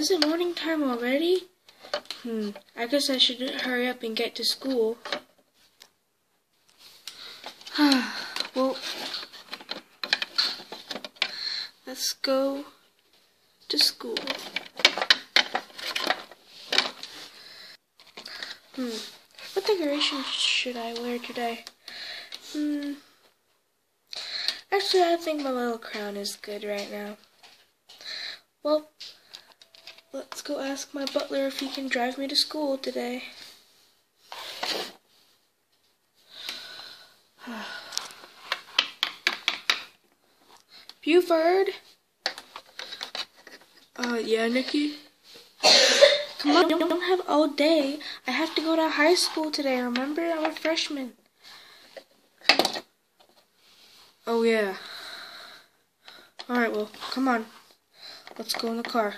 is it morning time already? Hmm, I guess I should hurry up and get to school. Well, let's go to school. Hmm, what decoration should I wear today? Hmm, actually, I think my little crown is good right now. Well, let's go ask my butler if he can drive me to school today. Buford? Uh, yeah, Nikki? Come on, I don't have all day. I have to go to high school today, remember? I'm a freshman. Oh, yeah. Alright, well, come on. Let's go in the car.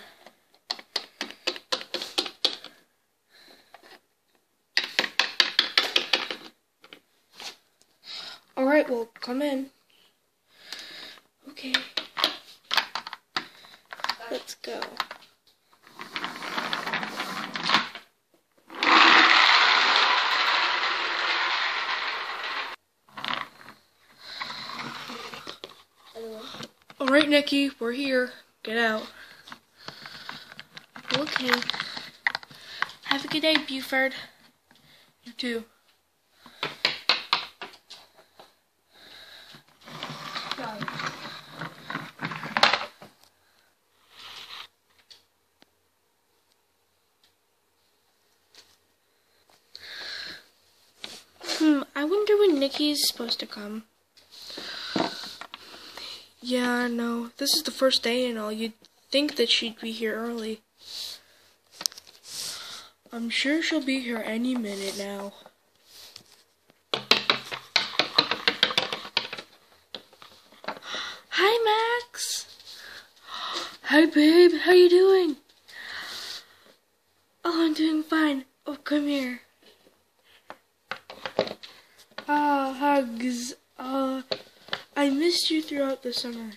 Alright, well, come in. Okay. Let's go. Alright, Nikki, we're here. Get out. Okay. Have a good day, Buford. You too. Hmm, I wonder when Nikki's supposed to come. Yeah, no. This is the first day and all. You'd think that she'd be here early. I'm sure she'll be here any minute now. Hi, Max. Hi, babe. How you doing? Oh, I'm doing fine. Oh, come here. Ah, hugs. Uh, I missed you throughout the summer.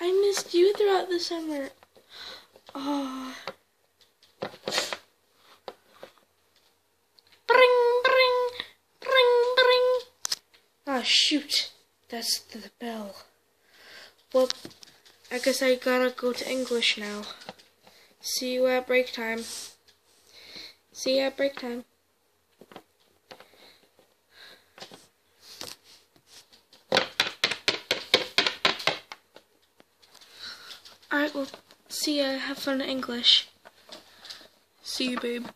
I missed you throughout the summer. Oh. Bring, bring, bring, bring. Oh, shoot. That's the bell. Well, I guess I gotta go to English now. See you at break time. See you at break time. Alright, well, see ya. Have fun in English. See you, babe.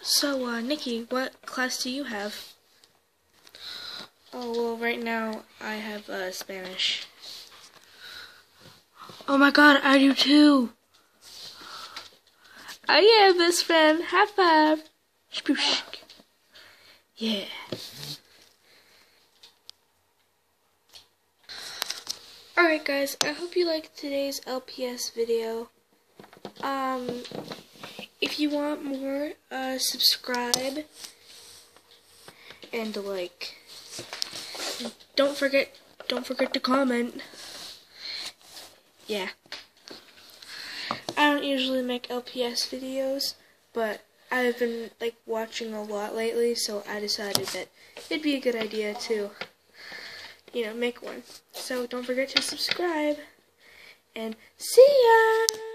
So, uh, Nikki, what class do you have? Oh, well, right now I have uh, Spanish. Oh my god, I do too! Oh yeah, best friend. High five. Spoosh. Yeah. Alright guys, I hope you liked today's LPS video. Um, if you want more, uh, subscribe and like. Don't forget, don't forget to comment. Yeah. I don't usually make LPS videos, but I've been like watching a lot lately, so I decided that it'd be a good idea to, you know, make one. So don't forget to subscribe, and see ya!